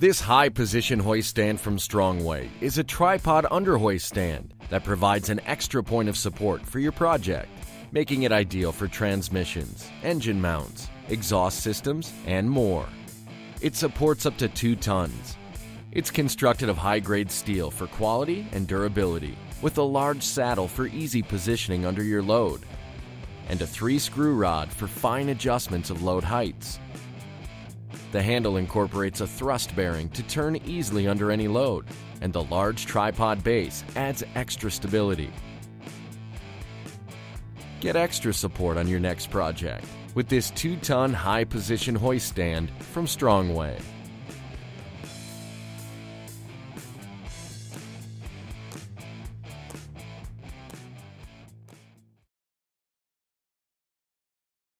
This high position hoist stand from Strongway is a tripod under hoist stand that provides an extra point of support for your project, making it ideal for transmissions, engine mounts, exhaust systems, and more. It supports up to 2 tons. It's constructed of high grade steel for quality and durability, with a large saddle for easy positioning under your load, and a 3 screw rod for fine adjustments of load heights. The handle incorporates a thrust bearing to turn easily under any load, and the large tripod base adds extra stability. Get extra support on your next project with this 2 ton high position hoist stand from Strongway.